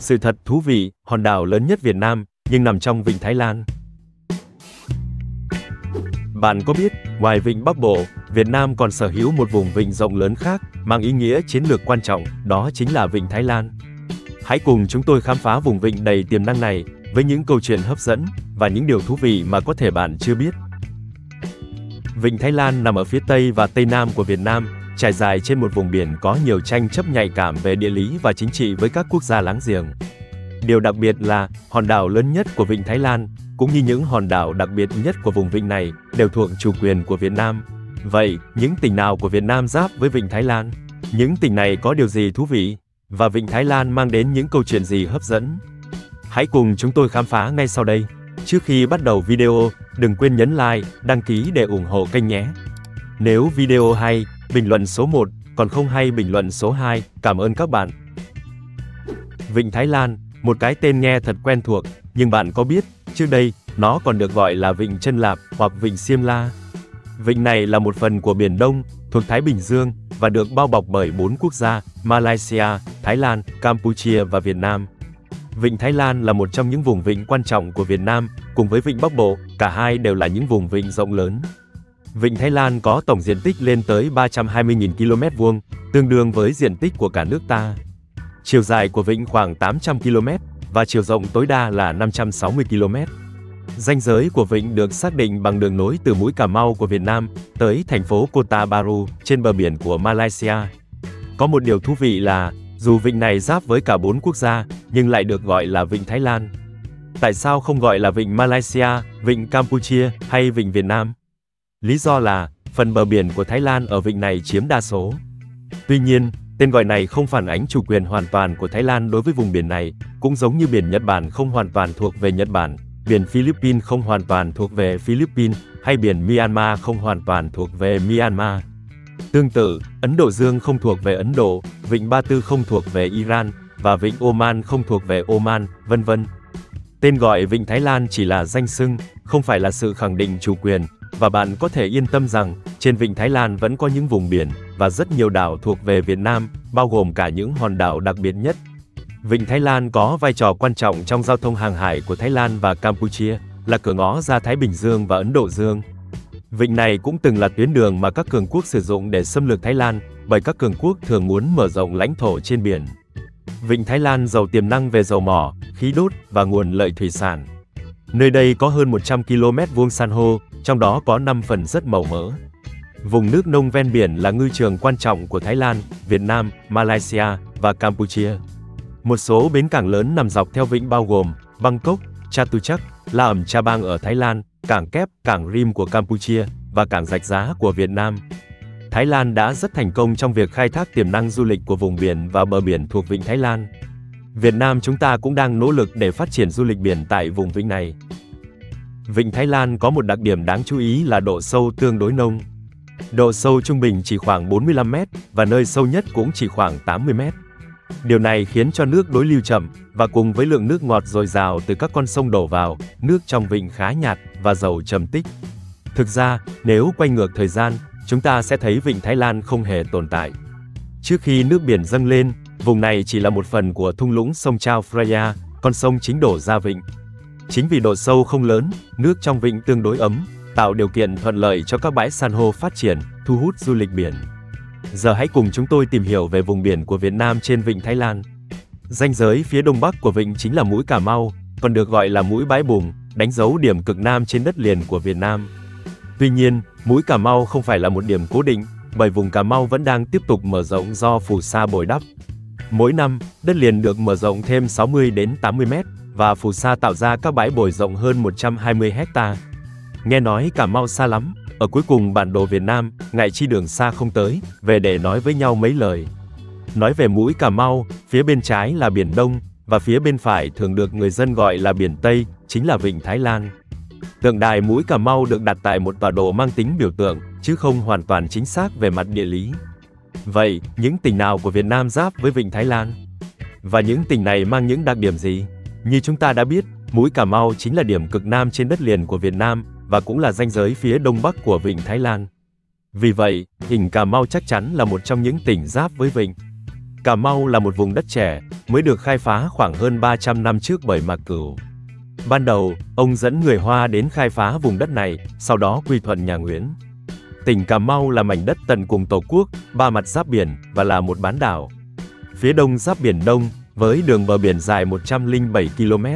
Sự thật thú vị, hòn đảo lớn nhất Việt Nam, nhưng nằm trong vịnh Thái Lan. Bạn có biết, ngoài vịnh Bắc Bộ, Việt Nam còn sở hữu một vùng vịnh rộng lớn khác, mang ý nghĩa chiến lược quan trọng, đó chính là vịnh Thái Lan. Hãy cùng chúng tôi khám phá vùng vịnh đầy tiềm năng này, với những câu chuyện hấp dẫn, và những điều thú vị mà có thể bạn chưa biết. Vịnh Thái Lan nằm ở phía Tây và Tây Nam của Việt Nam, trải dài trên một vùng biển có nhiều tranh chấp nhạy cảm về địa lý và chính trị với các quốc gia láng giềng. Điều đặc biệt là, hòn đảo lớn nhất của Vịnh Thái Lan, cũng như những hòn đảo đặc biệt nhất của vùng vịnh này, đều thuộc chủ quyền của Việt Nam. Vậy, những tỉnh nào của Việt Nam giáp với Vịnh Thái Lan? Những tỉnh này có điều gì thú vị? Và Vịnh Thái Lan mang đến những câu chuyện gì hấp dẫn? Hãy cùng chúng tôi khám phá ngay sau đây. Trước khi bắt đầu video, đừng quên nhấn like, đăng ký để ủng hộ kênh nhé. Nếu video hay, bình luận số 1, còn không hay bình luận số 2, cảm ơn các bạn. Vịnh Thái Lan, một cái tên nghe thật quen thuộc, nhưng bạn có biết, trước đây, nó còn được gọi là Vịnh Chân Lạp hoặc Vịnh Siêm La. Vịnh này là một phần của Biển Đông, thuộc Thái Bình Dương, và được bao bọc bởi bốn quốc gia, Malaysia, Thái Lan, Campuchia và Việt Nam. Vịnh Thái Lan là một trong những vùng vịnh quan trọng của Việt Nam, cùng với Vịnh Bắc Bộ, cả hai đều là những vùng vịnh rộng lớn. Vịnh Thái Lan có tổng diện tích lên tới 320.000 km vuông, tương đương với diện tích của cả nước ta. Chiều dài của vịnh khoảng 800 km và chiều rộng tối đa là 560 km. Danh giới của vịnh được xác định bằng đường nối từ mũi Cà Mau của Việt Nam tới thành phố Kota Baru trên bờ biển của Malaysia. Có một điều thú vị là, dù vịnh này giáp với cả bốn quốc gia, nhưng lại được gọi là vịnh Thái Lan. Tại sao không gọi là vịnh Malaysia, vịnh Campuchia hay vịnh Việt Nam? Lý do là, phần bờ biển của Thái Lan ở vịnh này chiếm đa số. Tuy nhiên, tên gọi này không phản ánh chủ quyền hoàn toàn của Thái Lan đối với vùng biển này, cũng giống như biển Nhật Bản không hoàn toàn thuộc về Nhật Bản, biển Philippines không hoàn toàn thuộc về Philippines, hay biển Myanmar không hoàn toàn thuộc về Myanmar. Tương tự, Ấn Độ Dương không thuộc về Ấn Độ, Vịnh Ba Tư không thuộc về Iran, và Vịnh Oman không thuộc về Oman, vân vân. Tên gọi Vịnh Thái Lan chỉ là danh xưng, không phải là sự khẳng định chủ quyền, và bạn có thể yên tâm rằng, trên Vịnh Thái Lan vẫn có những vùng biển, và rất nhiều đảo thuộc về Việt Nam, bao gồm cả những hòn đảo đặc biệt nhất. Vịnh Thái Lan có vai trò quan trọng trong giao thông hàng hải của Thái Lan và Campuchia, là cửa ngõ ra Thái Bình Dương và Ấn Độ Dương. Vịnh này cũng từng là tuyến đường mà các cường quốc sử dụng để xâm lược Thái Lan, bởi các cường quốc thường muốn mở rộng lãnh thổ trên biển. Vịnh Thái Lan giàu tiềm năng về dầu mỏ, khí đốt và nguồn lợi thủy sản. Nơi đây có hơn 100 km vuông san hô, trong đó có 5 phần rất màu mỡ. Vùng nước nông ven biển là ngư trường quan trọng của Thái Lan, Việt Nam, Malaysia và Campuchia. Một số bến cảng lớn nằm dọc theo vịnh bao gồm Bangkok, Chatuchak, La Ẩm Cha Bang ở Thái Lan, cảng Kép, cảng Rim của Campuchia và cảng Rạch Giá của Việt Nam. Thái Lan đã rất thành công trong việc khai thác tiềm năng du lịch của vùng biển và bờ biển thuộc vịnh Thái Lan. Việt Nam chúng ta cũng đang nỗ lực để phát triển du lịch biển tại vùng vịnh này. Vịnh Thái Lan có một đặc điểm đáng chú ý là độ sâu tương đối nông. Độ sâu trung bình chỉ khoảng 45 mét và nơi sâu nhất cũng chỉ khoảng 80 mét. Điều này khiến cho nước đối lưu chậm và cùng với lượng nước ngọt dồi dào từ các con sông đổ vào, nước trong vịnh khá nhạt và giàu trầm tích. Thực ra, nếu quay ngược thời gian, chúng ta sẽ thấy vịnh Thái Lan không hề tồn tại. Trước khi nước biển dâng lên, vùng này chỉ là một phần của thung lũng sông Chao Phraya, con sông chính đổ ra vịnh. Chính vì độ sâu không lớn, nước trong vịnh tương đối ấm, tạo điều kiện thuận lợi cho các bãi san hô phát triển, thu hút du lịch biển. Giờ hãy cùng chúng tôi tìm hiểu về vùng biển của Việt Nam trên vịnh Thái Lan. Danh giới phía đông bắc của vịnh chính là mũi Cà Mau, còn được gọi là mũi Bãi Bùng, đánh dấu điểm cực nam trên đất liền của Việt Nam. Tuy nhiên, mũi Cà Mau không phải là một điểm cố định, bởi vùng Cà Mau vẫn đang tiếp tục mở rộng do phù sa bồi đắp. Mỗi năm, đất liền được mở rộng thêm 60 đến 80 mét và phù sa tạo ra các bãi bồi rộng hơn 120 hecta. Nghe nói Cà Mau xa lắm, ở cuối cùng bản đồ Việt Nam, ngại chi đường xa không tới, về để nói với nhau mấy lời. Nói về mũi Cà Mau, phía bên trái là Biển Đông, và phía bên phải thường được người dân gọi là Biển Tây, chính là Vịnh Thái Lan. Tượng đài mũi Cà Mau được đặt tại một tọa độ mang tính biểu tượng, chứ không hoàn toàn chính xác về mặt địa lý. Vậy, những tỉnh nào của Việt Nam giáp với Vịnh Thái Lan? Và những tỉnh này mang những đặc điểm gì? Như chúng ta đã biết, mũi Cà Mau chính là điểm cực nam trên đất liền của Việt Nam và cũng là ranh giới phía đông bắc của Vịnh Thái Lan. Vì vậy, tỉnh Cà Mau chắc chắn là một trong những tỉnh giáp với vịnh. Cà Mau là một vùng đất trẻ, mới được khai phá khoảng hơn 300 năm trước bởi Mạc Cửu. Ban đầu, ông dẫn người Hoa đến khai phá vùng đất này, sau đó quy thuận nhà Nguyễn. Tỉnh Cà Mau là mảnh đất tận cùng Tổ quốc, ba mặt giáp biển và là một bán đảo. Phía đông giáp biển Đông, với đường bờ biển dài 107 km.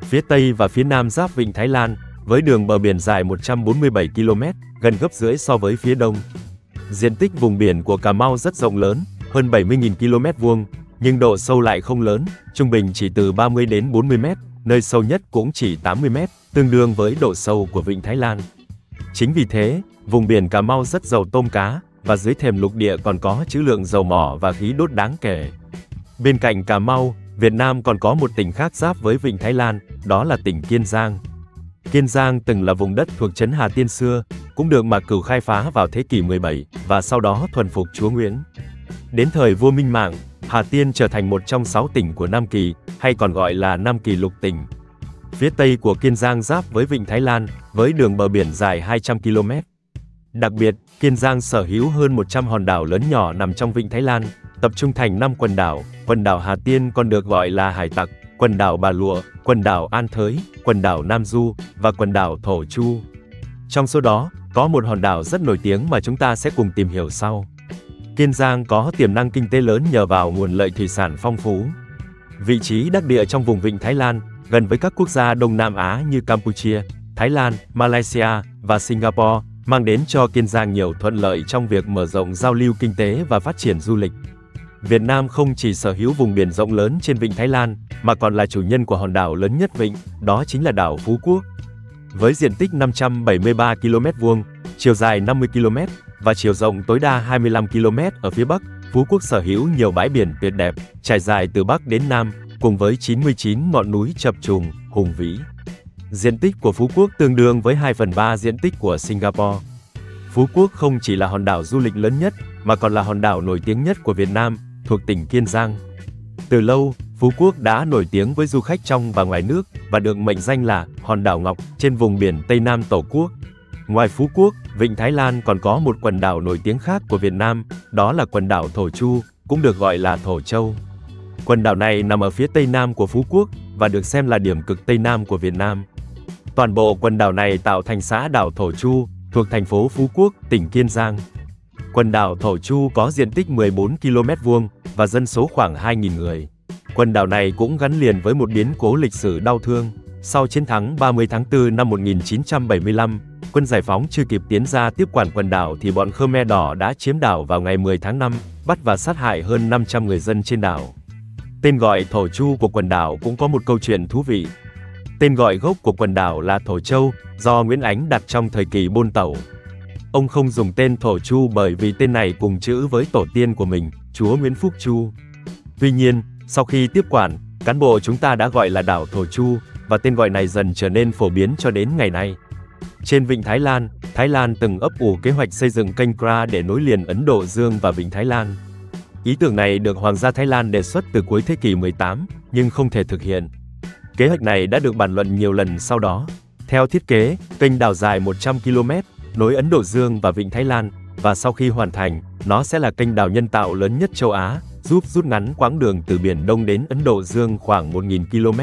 Phía tây và phía nam giáp vịnh Thái Lan, với đường bờ biển dài 147 km, gần gấp rưỡi so với phía đông. Diện tích vùng biển của Cà Mau rất rộng lớn, hơn 70.000 km vuông, nhưng độ sâu lại không lớn, trung bình chỉ từ 30 đến 40 mét, nơi sâu nhất cũng chỉ 80 mét, tương đương với độ sâu của vịnh Thái Lan. Chính vì thế, vùng biển Cà Mau rất giàu tôm cá, và dưới thềm lục địa còn có trữ lượng dầu mỏ và khí đốt đáng kể. Bên cạnh Cà Mau, Việt Nam còn có một tỉnh khác giáp với vịnh Thái Lan, đó là tỉnh Kiên Giang. Kiên Giang từng là vùng đất thuộc trấn Hà Tiên xưa, cũng được Mạc Cửu khai phá vào thế kỷ 17 và sau đó thuần phục chúa Nguyễn. Đến thời vua Minh Mạng, Hà Tiên trở thành một trong sáu tỉnh của Nam Kỳ, hay còn gọi là Nam Kỳ lục tỉnh. Phía tây của Kiên Giang giáp với vịnh Thái Lan, với đường bờ biển dài 200 km. Đặc biệt, Kiên Giang sở hữu hơn 100 hòn đảo lớn nhỏ nằm trong vịnh Thái Lan, tập trung thành 5 quần đảo. Quần đảo Hà Tiên còn được gọi là Hải Tặc, quần đảo Bà Lụa, quần đảo An Thới, quần đảo Nam Du và quần đảo Thổ Chu. Trong số đó, có một hòn đảo rất nổi tiếng mà chúng ta sẽ cùng tìm hiểu sau. Kiên Giang có tiềm năng kinh tế lớn nhờ vào nguồn lợi thủy sản phong phú. Vị trí đắc địa trong vùng vịnh Thái Lan, gần với các quốc gia Đông Nam Á như Campuchia, Thái Lan, Malaysia và Singapore, mang đến cho Kiên Giang nhiều thuận lợi trong việc mở rộng giao lưu kinh tế và phát triển du lịch. Việt Nam không chỉ sở hữu vùng biển rộng lớn trên vịnh Thái Lan, mà còn là chủ nhân của hòn đảo lớn nhất vịnh, đó chính là đảo Phú Quốc. Với diện tích 573 km vuông, chiều dài 50 km và chiều rộng tối đa 25 km ở phía Bắc, Phú Quốc sở hữu nhiều bãi biển tuyệt đẹp, trải dài từ Bắc đến Nam, cùng với 99 ngọn núi chập trùng, hùng vĩ. Diện tích của Phú Quốc tương đương với 2 phần 3 diện tích của Singapore. Phú Quốc không chỉ là hòn đảo du lịch lớn nhất, mà còn là hòn đảo nổi tiếng nhất của Việt Nam, thuộc tỉnh Kiên Giang. Từ lâu, Phú Quốc đã nổi tiếng với du khách trong và ngoài nước và được mệnh danh là hòn đảo Ngọc trên vùng biển Tây Nam Tổ quốc. Ngoài Phú Quốc, Vịnh Thái Lan còn có một quần đảo nổi tiếng khác của Việt Nam, đó là quần đảo Thổ Chu, cũng được gọi là Thổ Châu. Quần đảo này nằm ở phía tây nam của Phú Quốc và được xem là điểm cực tây nam của Việt Nam. Toàn bộ quần đảo này tạo thành xã đảo Thổ Chu, thuộc thành phố Phú Quốc, tỉnh Kiên Giang. Quần đảo Thổ Chu có diện tích 14 km vuông và dân số khoảng 2.000 người. Quần đảo này cũng gắn liền với một biến cố lịch sử đau thương. Sau chiến thắng 30 tháng 4 năm 1975, quân giải phóng chưa kịp tiến ra tiếp quản quần đảo thì bọn Khmer Đỏ đã chiếm đảo vào ngày 10 tháng 5, bắt và sát hại hơn 500 người dân trên đảo. Tên gọi Thổ Chu của quần đảo cũng có một câu chuyện thú vị. Tên gọi gốc của quần đảo là Thổ Châu, do Nguyễn Ánh đặt trong thời kỳ buôn tàu. Ông không dùng tên Thổ Chu bởi vì tên này cùng chữ với tổ tiên của mình, chúa Nguyễn Phúc Chu. Tuy nhiên, sau khi tiếp quản, cán bộ chúng ta đã gọi là đảo Thổ Chu, và tên gọi này dần trở nên phổ biến cho đến ngày nay. Trên vịnh Thái Lan, Thái Lan từng ấp ủ kế hoạch xây dựng kênh Kra để nối liền Ấn Độ Dương và vịnh Thái Lan. Ý tưởng này được Hoàng gia Thái Lan đề xuất từ cuối thế kỷ 18, nhưng không thể thực hiện. Kế hoạch này đã được bàn luận nhiều lần sau đó. Theo thiết kế, kênh đào dài 100 km, nối Ấn Độ Dương và Vịnh Thái Lan, và sau khi hoàn thành, nó sẽ là kênh đào nhân tạo lớn nhất châu Á, giúp rút ngắn quãng đường từ Biển Đông đến Ấn Độ Dương khoảng 1.000 km.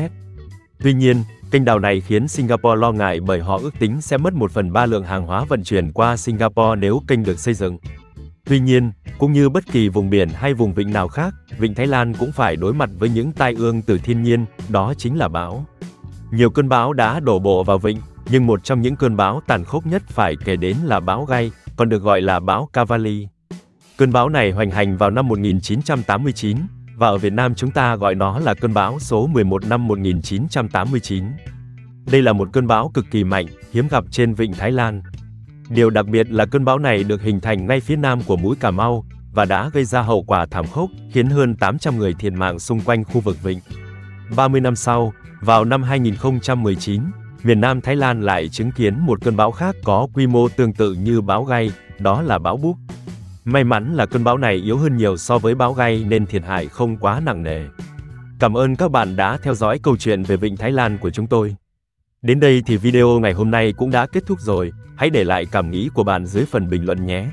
Tuy nhiên, kênh đào này khiến Singapore lo ngại bởi họ ước tính sẽ mất một phần ba lượng hàng hóa vận chuyển qua Singapore nếu kênh được xây dựng. Tuy nhiên, cũng như bất kỳ vùng biển hay vùng vịnh nào khác, vịnh Thái Lan cũng phải đối mặt với những tai ương từ thiên nhiên, đó chính là bão. Nhiều cơn bão đã đổ bộ vào vịnh, nhưng một trong những cơn bão tàn khốc nhất phải kể đến là bão Gai, còn được gọi là bão Cavalli. Cơn bão này hoành hành vào năm 1989, và ở Việt Nam chúng ta gọi nó là cơn bão số 11 năm 1989. Đây là một cơn bão cực kỳ mạnh, hiếm gặp trên vịnh Thái Lan. Điều đặc biệt là cơn bão này được hình thành ngay phía nam của mũi Cà Mau và đã gây ra hậu quả thảm khốc, khiến hơn 800 người thiệt mạng xung quanh khu vực vịnh. 30 năm sau, vào năm 2019, miền Nam Thái Lan lại chứng kiến một cơn bão khác có quy mô tương tự như bão Gai, đó là bão Búc. May mắn là cơn bão này yếu hơn nhiều so với bão Gai nên thiệt hại không quá nặng nề. Cảm ơn các bạn đã theo dõi câu chuyện về Vịnh Thái Lan của chúng tôi. Đến đây thì video ngày hôm nay cũng đã kết thúc rồi, hãy để lại cảm nghĩ của bạn dưới phần bình luận nhé.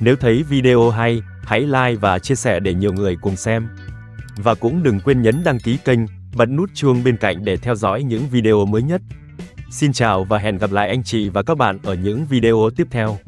Nếu thấy video hay, hãy like và chia sẻ để nhiều người cùng xem. Và cũng đừng quên nhấn đăng ký kênh, bật nút chuông bên cạnh để theo dõi những video mới nhất. Xin chào và hẹn gặp lại anh chị và các bạn ở những video tiếp theo.